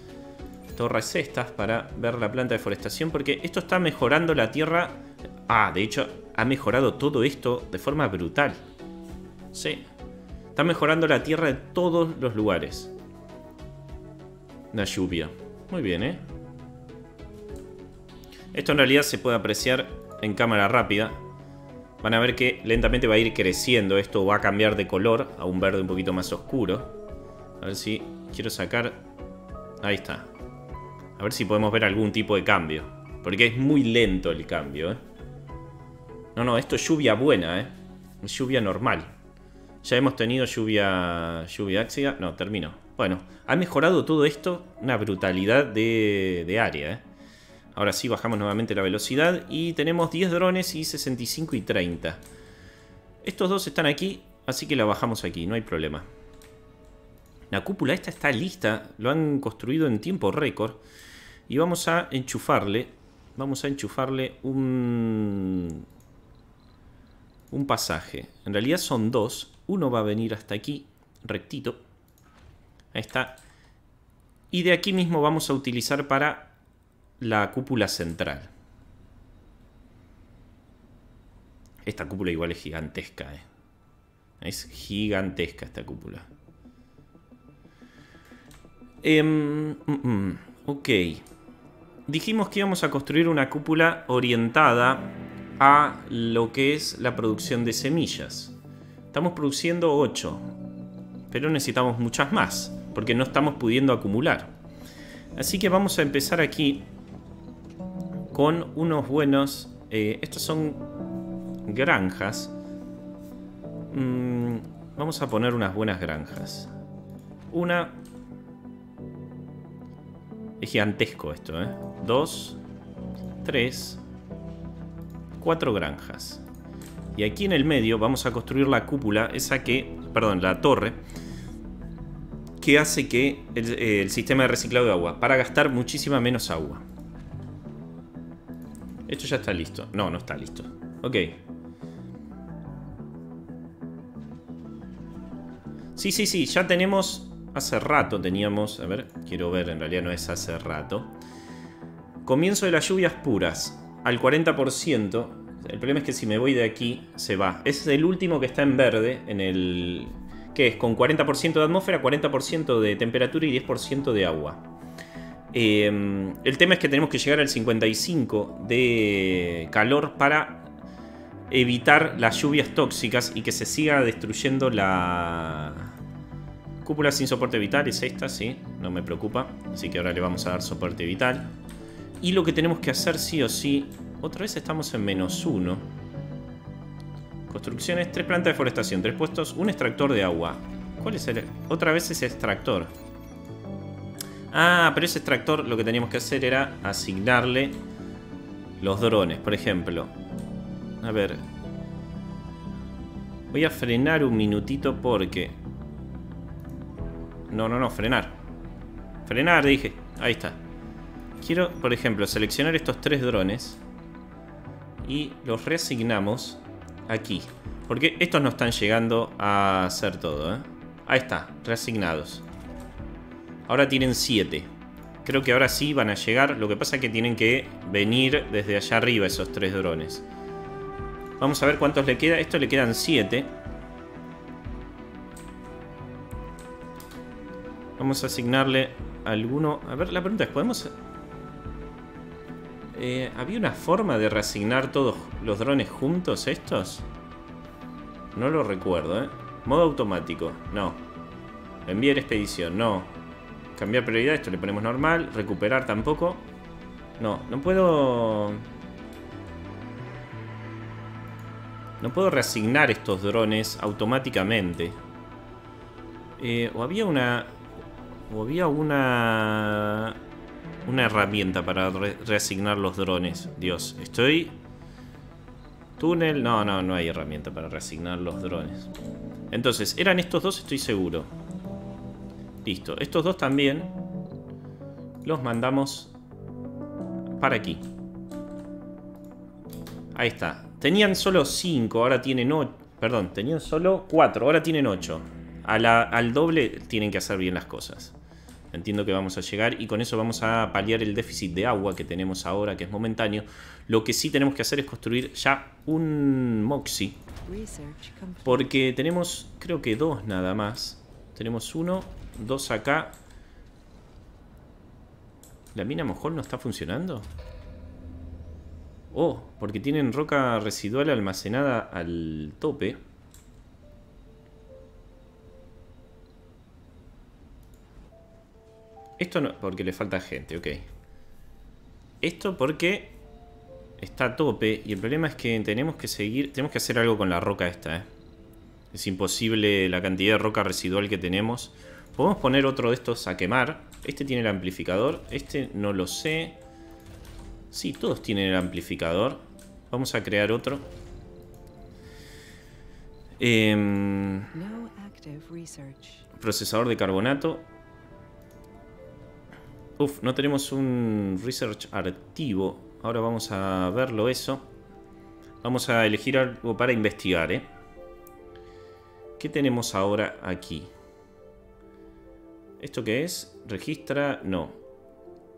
torres estas para ver la planta de forestación. Porque esto está mejorando la tierra. Ah, de hecho, ha mejorado todo esto de forma brutal. Sí. Está mejorando la tierra de todos los lugares. La lluvia. Muy bien, ¿eh? Esto en realidad se puede apreciar en cámara rápida. Van a ver que lentamente va a ir creciendo. Esto va a cambiar de color a un verde un poquito más oscuro. A ver si quiero sacar... Ahí está. A ver si podemos ver algún tipo de cambio. Porque es muy lento el cambio, ¿eh? No, no, esto es lluvia buena, ¿eh? Es lluvia normal. Ya hemos tenido lluvia... Lluvia ácida. No, termino. Bueno, ha mejorado todo esto una brutalidad de, de área, ¿eh? Ahora sí bajamos nuevamente la velocidad y tenemos 10 drones y 65 y 30. Estos dos están aquí, así que la bajamos aquí, no hay problema. La cúpula esta está lista, lo han construido en tiempo récord. Y vamos a enchufarle, vamos a enchufarle un, un pasaje. En realidad son dos, uno va a venir hasta aquí, rectito. Ahí está. Y de aquí mismo vamos a utilizar para la cúpula central. Esta cúpula igual es gigantesca, ¿eh? Es gigantesca esta cúpula. Em, mm, mm, ok. Dijimos que íbamos a construir una cúpula orientada a lo que es la producción de semillas. Estamos produciendo 8, pero necesitamos muchas más, porque no estamos pudiendo acumular. Así que vamos a empezar aquí con unos buenos... Eh, estos son granjas. Mm, vamos a poner unas buenas granjas. Una... Es gigantesco esto, ¿eh? Dos, tres, cuatro granjas. Y aquí en el medio vamos a construir la cúpula, esa que... Perdón, la torre. Que hace que el, el sistema de reciclado de agua, para gastar muchísima menos agua. Esto ya está listo. No, no está listo. Ok. Sí, sí, sí. Ya tenemos... Hace rato teníamos... A ver, quiero ver. En realidad no es hace rato. Comienzo de las lluvias puras. Al 40%. El problema es que si me voy de aquí, se va. Es el último que está en verde. En el... Que es con 40% de atmósfera, 40% de temperatura y 10% de agua. Em, el tema es que tenemos que llegar al 55 de calor para evitar las lluvias tóxicas y que se siga destruyendo la cúpula sin soporte vital. Es esta, sí, no me preocupa. Así que ahora le vamos a dar soporte vital. Y lo que tenemos que hacer sí o sí, otra vez estamos en menos uno. Construcciones, tres plantas de forestación, tres puestos, un extractor de agua. ¿Cuál es el...? Otra vez ese extractor. Ah, pero ese extractor lo que teníamos que hacer era asignarle los drones, por ejemplo. A ver. Voy a frenar un minutito porque... No, no, no, frenar. Frenar, dije. Ahí está. Quiero, por ejemplo, seleccionar estos tres drones y los reasignamos aquí. Porque estos no están llegando a hacer todo, ¿eh? Ahí está, reasignados. Ahora tienen 7. Creo que ahora sí van a llegar. Lo que pasa es que tienen que venir desde allá arriba esos tres drones. Vamos a ver cuántos le queda. Esto le quedan 7. Vamos a asignarle alguno... A ver, la pregunta es, ¿podemos...? Eh, ¿Había una forma de reasignar todos los drones juntos estos? No lo recuerdo, ¿eh? Modo automático, no. Enviar expedición, no. Cambiar prioridad, esto le ponemos normal. Recuperar tampoco. No, no puedo... No puedo reasignar estos drones automáticamente. Eh, o había una... Había una... Una herramienta para reasignar los drones. Dios, estoy... Túnel... No, no, no hay herramienta para reasignar los drones. Entonces, eran estos dos, estoy seguro. Listo. Estos dos también los mandamos para aquí. Ahí está. Tenían solo 5, ahora tienen 8. Perdón, tenían solo 4, ahora tienen 8. Al doble tienen que hacer bien las cosas. Entiendo que vamos a llegar y con eso vamos a paliar el déficit de agua que tenemos ahora, que es momentáneo. Lo que sí tenemos que hacer es construir ya un Moxie Porque tenemos, creo que dos nada más. Tenemos uno, dos acá. ¿La mina mojol no está funcionando? Oh, porque tienen roca residual almacenada al tope. Esto no, porque le falta gente, ok. Esto porque está a tope y el problema es que tenemos que seguir, tenemos que hacer algo con la roca esta, ¿eh? Es imposible la cantidad de roca residual que tenemos. Podemos poner otro de estos a quemar. Este tiene el amplificador, este no lo sé. Sí, todos tienen el amplificador. Vamos a crear otro. Em, procesador de carbonato. Uf, no tenemos un research activo. Ahora vamos a verlo eso. Vamos a elegir algo para investigar, ¿eh? ¿Qué tenemos ahora aquí? ¿Esto qué es? ¿Registra? No.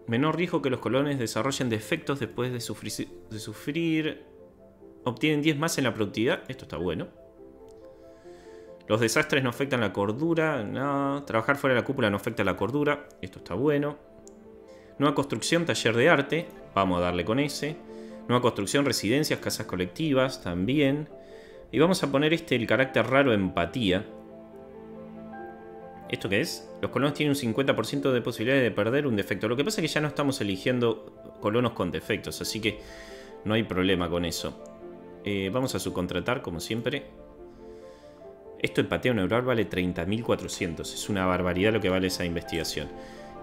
Menor riesgo que los colones desarrollen defectos después de sufrir... De obtienen 10 más en la productividad. Esto está bueno. Los desastres no afectan la cordura. No. Trabajar fuera de la cúpula no afecta la cordura. Esto está bueno. Nueva construcción, taller de arte. Vamos a darle con ese. Nueva construcción, residencias, casas colectivas, también. Y vamos a poner este, el carácter raro, empatía. ¿Esto qué es? Los colonos tienen un 50% de posibilidad de perder un defecto. Lo que pasa es que ya no estamos eligiendo colonos con defectos, así que no hay problema con eso. Eh, vamos a subcontratar, como siempre. Esto empatía neural vale 30.400. Es una barbaridad lo que vale esa investigación.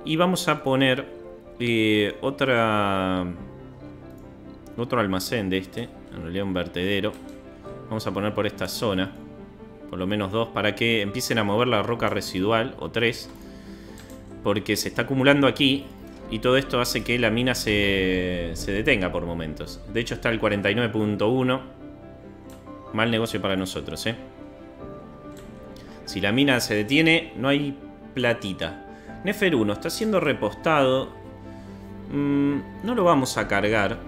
Y vamos a poner y otra... Otro almacén de este. En realidad un vertedero. Vamos a poner por esta zona. Por lo menos dos. Para que empiecen a mover la roca residual. O tres. Porque se está acumulando aquí. Y todo esto hace que la mina se, se detenga por momentos. De hecho está el 49.1. Mal negocio para nosotros, ¿eh? Si la mina se detiene, no hay platita. Nefer 1 está siendo repostado Mm, no lo vamos a cargar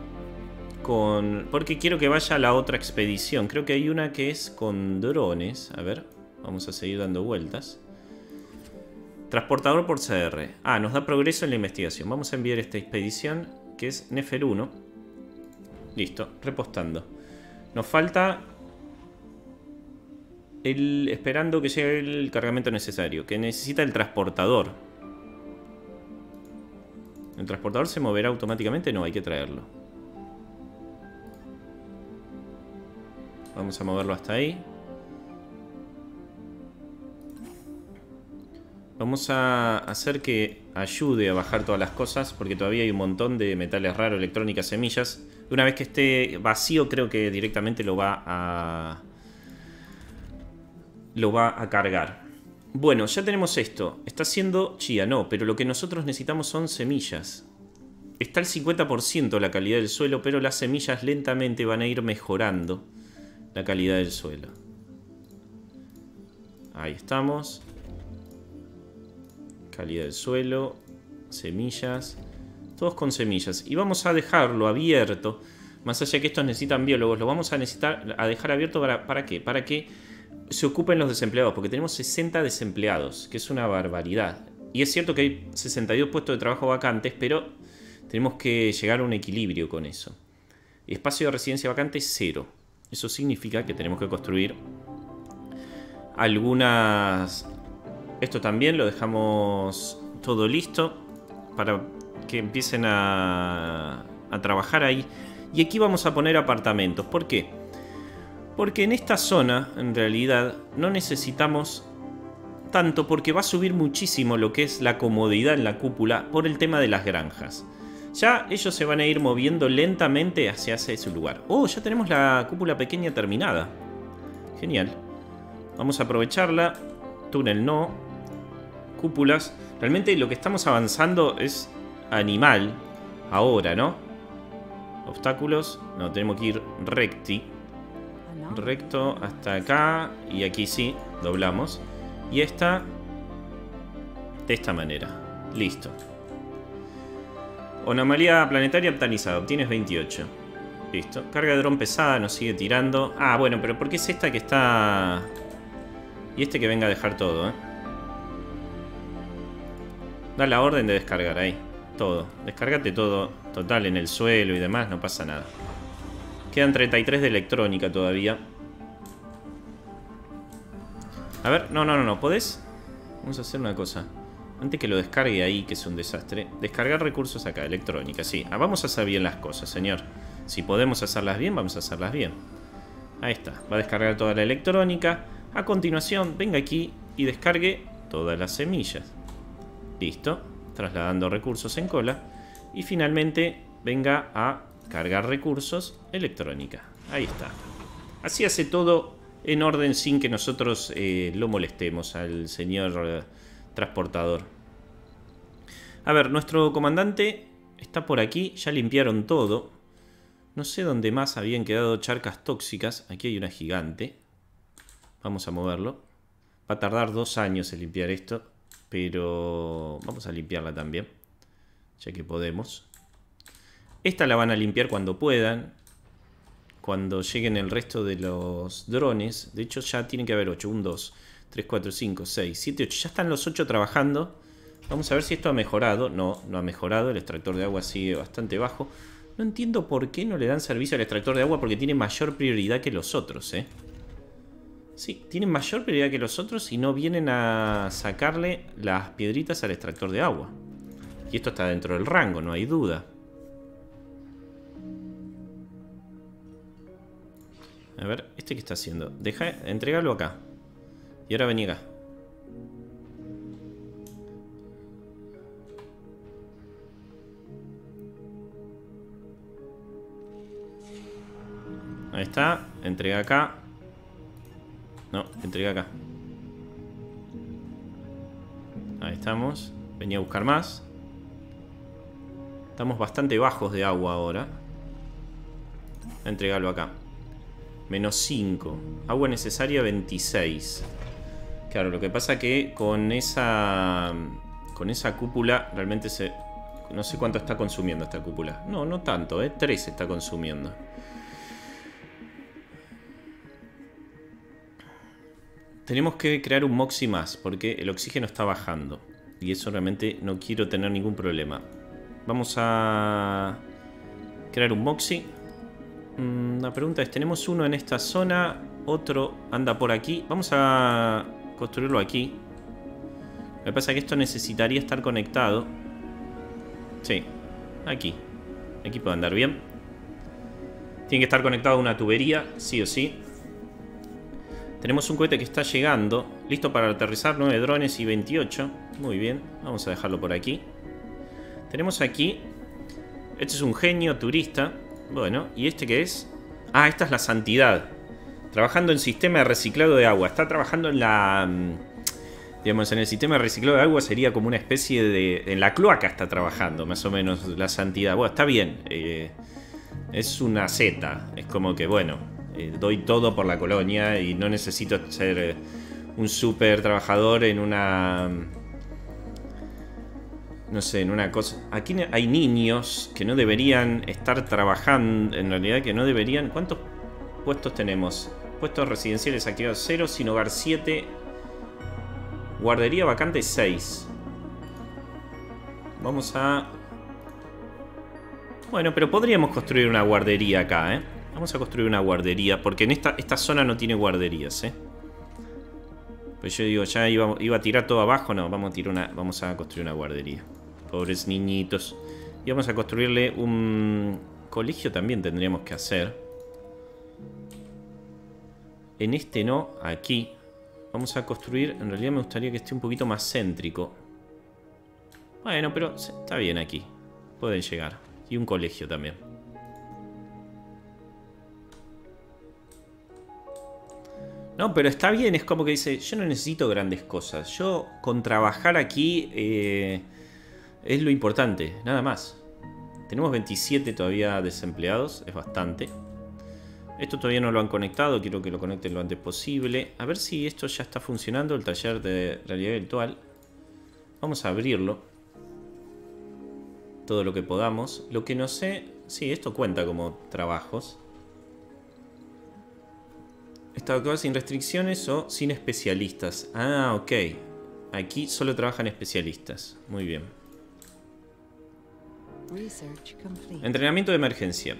con... Porque quiero que vaya a la otra expedición. Creo que hay una que es con drones. A ver, vamos a seguir dando vueltas. Transportador por CR. Ah, nos da progreso en la investigación. Vamos a enviar esta expedición, que es Nefer 1. Listo, repostando. Nos falta... El, esperando que llegue el cargamento necesario. Que necesita el transportador. ¿El transportador se moverá automáticamente? No, hay que traerlo. Vamos a moverlo hasta ahí. Vamos a hacer que ayude a bajar todas las cosas, porque todavía hay un montón de metales raros, electrónicas, semillas. Una vez que esté vacío, creo que directamente lo va a... Lo va a cargar. Bueno, ya tenemos esto. Está siendo chía, no, pero lo que nosotros necesitamos son semillas. Está el 50% la calidad del suelo, pero las semillas lentamente van a ir mejorando la calidad del suelo. Ahí estamos. Calidad del suelo, semillas, todos con semillas. Y vamos a dejarlo abierto, más allá que estos necesitan biólogos, lo vamos a necesitar a dejar abierto para, ¿para qué? Para que se ocupen los desempleados, porque tenemos 60 desempleados, que es una barbaridad. Y es cierto que hay 62 puestos de trabajo vacantes, pero tenemos que llegar a un equilibrio con eso. Espacio de residencia vacante cero. Eso significa que tenemos que construir algunas... Esto también lo dejamos todo listo para que empiecen a, a trabajar ahí. Y aquí vamos a poner apartamentos. ¿Por qué? Porque en esta zona, en realidad, no necesitamos tanto porque va a subir muchísimo lo que es la comodidad en la cúpula por el tema de las granjas. Ya ellos se van a ir moviendo lentamente hacia ese lugar. Oh, ya tenemos la cúpula pequeña terminada. Genial. Vamos a aprovecharla. Túnel no. Cúpulas. Realmente lo que estamos avanzando es animal. Ahora, ¿no? Obstáculos. No, tenemos que ir recti recto hasta acá y aquí sí, doblamos. Y esta de esta manera. Listo. Anomalía planetaria optanizada, obtienes 28. Listo. Carga de dron pesada, nos sigue tirando. Ah, bueno, pero ¿por qué es esta que está...? Y este que venga a dejar todo, ¿eh? Da la orden de descargar ahí. Todo. Descárgate todo. Total, en el suelo y demás, no pasa nada. Quedan 33 de electrónica todavía. A ver, no, no, no, no. ¿Podés? Vamos a hacer una cosa. Antes que lo descargue ahí, que es un desastre. Descargar recursos acá, electrónica, sí. Ah, vamos a hacer bien las cosas, señor. Si podemos hacerlas bien, vamos a hacerlas bien. Ahí está. Va a descargar toda la electrónica. A continuación, venga aquí y descargue todas las semillas. Listo. Trasladando recursos en cola. Y finalmente, venga a cargar recursos electrónica. Ahí está. Así hace todo en orden sin que nosotros eh, lo molestemos al señor eh, transportador. A ver, nuestro comandante está por aquí. Ya limpiaron todo. No sé dónde más habían quedado charcas tóxicas. Aquí hay una gigante. Vamos a moverlo. Va a tardar dos años en limpiar esto. Pero vamos a limpiarla también. Ya que podemos. Esta la van a limpiar cuando puedan. Cuando lleguen el resto de los drones. De hecho ya tienen que haber 8. 1, 2, 3, 4, 5, 6, 7, 8. Ya están los 8 trabajando. Vamos a ver si esto ha mejorado. No, no ha mejorado. El extractor de agua sigue bastante bajo. No entiendo por qué no le dan servicio al extractor de agua. Porque tiene mayor prioridad que los otros, ¿eh? Sí, tienen mayor prioridad que los otros y no vienen a sacarle las piedritas al extractor de agua. Y esto está dentro del rango, no hay duda. A ver, ¿este qué está haciendo? Deja, entregalo acá. Y ahora vení acá. Ahí está, entrega acá. No, entrega acá. Ahí estamos. Venía a buscar más. Estamos bastante bajos de agua ahora. Entregalo acá. Menos 5. Agua necesaria 26. Claro, lo que pasa que con esa... Con esa cúpula realmente se... No sé cuánto está consumiendo esta cúpula. No, no tanto, ¿eh? 3 está consumiendo. Tenemos que crear un Moxie más, porque el oxígeno está bajando. Y eso realmente no quiero tener ningún problema. Vamos a crear un Moxie. Mm, la pregunta es, tenemos uno en esta zona, otro anda por aquí. Vamos a construirlo aquí. Que pasa que esto necesitaría estar conectado. Sí, aquí. Aquí puede andar bien. Tiene que estar conectado a una tubería, sí o sí. Tenemos un cohete que está llegando. Listo para aterrizar, 9 drones y 28. Muy bien, vamos a dejarlo por aquí. Tenemos aquí... Este es un genio turista. Bueno, ¿y este qué es? Ah, esta es la santidad. Trabajando en sistema de reciclado de agua. Está trabajando en la... Mm, digamos, en el sistema de reciclado de agua sería como una especie de... En la cloaca está trabajando, más o menos, la santidad. Bueno, está bien. Eh, es una Z. Es como que, bueno, eh, doy todo por la colonia y no necesito ser eh, un super trabajador en una no sé, en una cosa. Aquí hay niños que no deberían estar trabajando, en realidad que no deberían. ¿Cuántos puestos tenemos? Puestos residenciales activados 0, sin hogar 7. Guardería vacante 6. Vamos a... Bueno, pero podríamos construir una guardería acá, ¿eh? Vamos a construir una guardería, porque en esta, esta zona no tiene guarderías, ¿eh? Pues yo digo, ya iba, a tirar todo abajo, no, vamos a construir una guardería. Pobres niñitos. Y vamos a construirle un colegio también tendríamos que hacer. En este no, aquí. Vamos a construir, en realidad me gustaría que esté un poquito más céntrico. Bueno, pero está bien aquí. Pueden llegar. Y un colegio también. No, pero está bien, es como que dice, yo no necesito grandes cosas. Yo con trabajar aquí eh, es lo importante, nada más. Tenemos 27 todavía desempleados, es bastante. Esto todavía no lo han conectado, quiero que lo conecten lo antes posible. A ver si esto ya está funcionando, el taller de realidad virtual. Vamos a abrirlo. Todo lo que podamos. Lo que no sé Sí, esto cuenta como trabajos. Está actuado sin restricciones o sin especialistas. Ah, ok. Aquí solo trabajan especialistas. Muy bien. Entrenamiento de emergencia.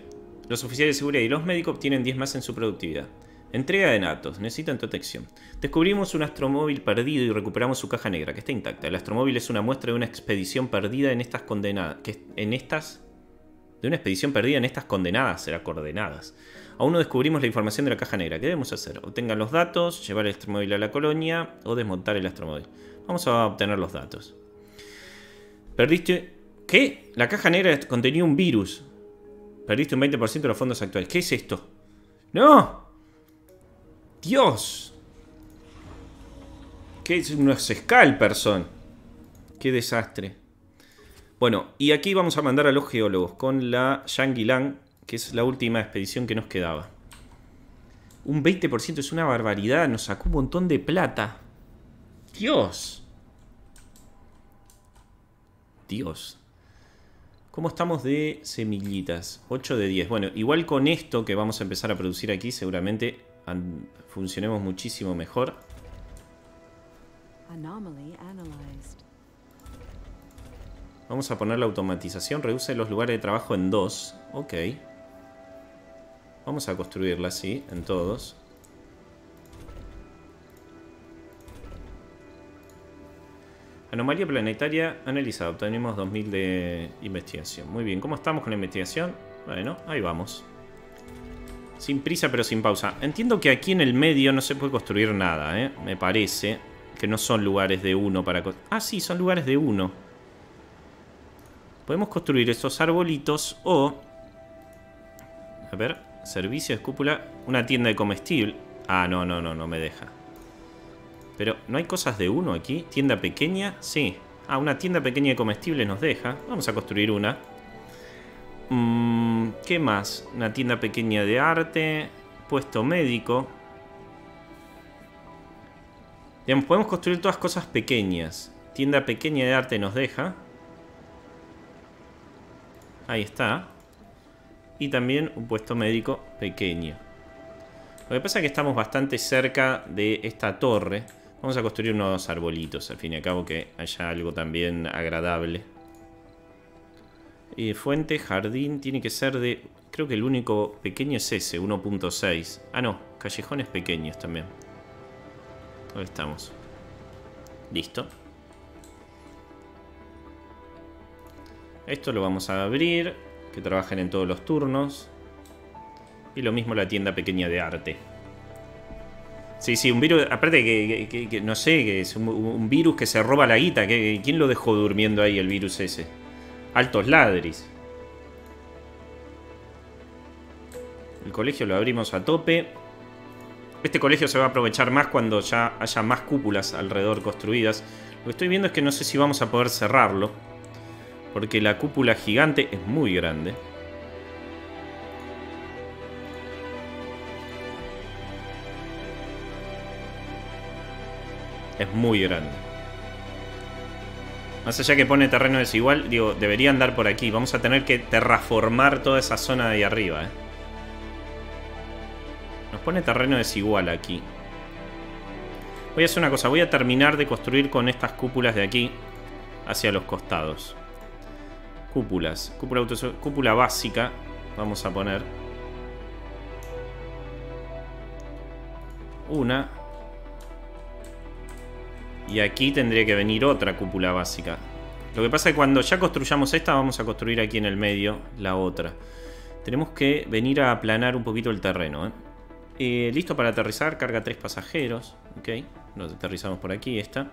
Los oficiales de seguridad y los médicos obtienen 10 más en su productividad. Entrega de datos. Necesitan protección. Descubrimos un astromóvil perdido y recuperamos su caja negra, que está intacta. El astromóvil es una muestra de una expedición perdida en estas condenadas. Que en estas. De una expedición perdida en estas condenadas, será coordenadas. Aún no descubrimos la información de la caja negra. ¿Qué debemos hacer? Obtengan los datos, llevar el astromóvil a la colonia o desmontar el astromóvil. Vamos a obtener los datos. Perdiste... ¿Qué? La caja negra contenía un virus. Perdiste un 20% de los fondos actuales. ¿Qué es esto? ¡No! ¡Dios! ¿Qué es unos Scalperson? ¡Qué desastre! Bueno, y aquí vamos a mandar a los geólogos con la Shangri-Lang, que es la última expedición que nos quedaba. Un 20% es una barbaridad, nos sacó un montón de plata. Dios. Dios. ¿Cómo estamos de semillitas? 8 de 10. Bueno, igual con esto que vamos a empezar a producir aquí, seguramente funcionemos muchísimo mejor. Vamos a poner la automatización. Reduce los lugares de trabajo en 2. Ok. Vamos a construirla así, en todos. Anomalía planetaria analizada. Tenemos 2000 de investigación. Muy bien. ¿Cómo estamos con la investigación? Bueno, ahí vamos. Sin prisa pero sin pausa. Entiendo que aquí en el medio no se puede construir nada, ¿eh? Me parece que no son lugares de uno para... Ah, sí, son lugares de uno. Podemos construir estos arbolitos o... A ver, servicio de cúpula. Una tienda de comestible. Ah, no, no, no, no me deja. Pero, ¿no hay cosas de uno aquí? ¿Tienda pequeña? Sí. Ah, una tienda pequeña de comestibles nos deja. Vamos a construir una. Mm, ¿Qué más? Una tienda pequeña de arte. Puesto médico. Podemos construir todas cosas pequeñas. Tienda pequeña de arte nos deja. Ahí está. Y también un puesto médico pequeño. Lo que pasa es que estamos bastante cerca de esta torre. Vamos a construir unos arbolitos, al fin y al cabo que haya algo también agradable. Eh, fuente, jardín, tiene que ser de... Creo que el único pequeño es ese, 1.6. Ah, no, callejones pequeños también. Ahí estamos. Listo. Esto lo vamos a abrir, que trabajen en todos los turnos. Y lo mismo la tienda pequeña de arte. Sí, sí, un virus. Aparte que, no sé, que es un, virus que se roba la guita. Que, ¿Quién lo dejó durmiendo ahí el virus ese? Altos ladris. El colegio lo abrimos a tope. Este colegio se va a aprovechar más cuando ya haya más cúpulas alrededor construidas. Lo que estoy viendo es que no sé si vamos a poder cerrarlo. Porque la cúpula gigante es muy grande. Es muy grande. Más allá que pone terreno desigual, digo, debería andar por aquí. Vamos a tener que terraformar toda esa zona de ahí arriba, ¿eh? Nos pone terreno desigual aquí. Voy a hacer una cosa. Voy a terminar de construir con estas cúpulas de aquí hacia los costados. Cúpulas. Cúpula, cúpula básica. Vamos a poner. Una. Y aquí tendría que venir otra cúpula básica. Lo que pasa es que cuando ya construyamos esta, vamos a construir aquí en el medio la otra. Tenemos que venir a aplanar un poquito el terreno. ¿eh? Eh, listo para aterrizar, carga tres pasajeros. Ok, nos aterrizamos por aquí, esta.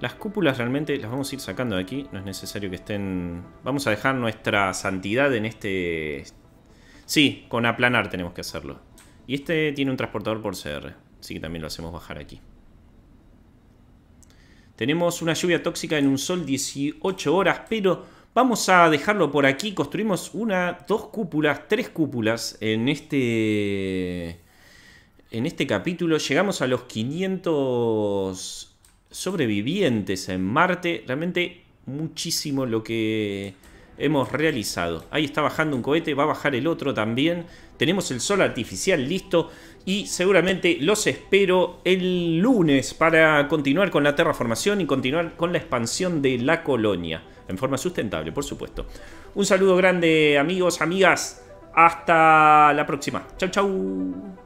Las cúpulas realmente las vamos a ir sacando de aquí. No es necesario que estén... Vamos a dejar nuestra santidad en este... Sí, con aplanar tenemos que hacerlo. Y este tiene un transportador por CR. Así que también lo hacemos bajar aquí. Tenemos una lluvia tóxica en un sol 18 horas, pero vamos a dejarlo por aquí. Construimos una, dos cúpulas, tres cúpulas en este, en este capítulo. Llegamos a los 500 sobrevivientes en Marte. Realmente muchísimo lo que, hemos realizado. Ahí está bajando un cohete, va a bajar el otro también. Tenemos el sol artificial listo y seguramente los espero el lunes para continuar con la terraformación y continuar con la expansión de la colonia. En forma sustentable, por supuesto. Un saludo grande amigos, amigas. Hasta la próxima. Chau, chau.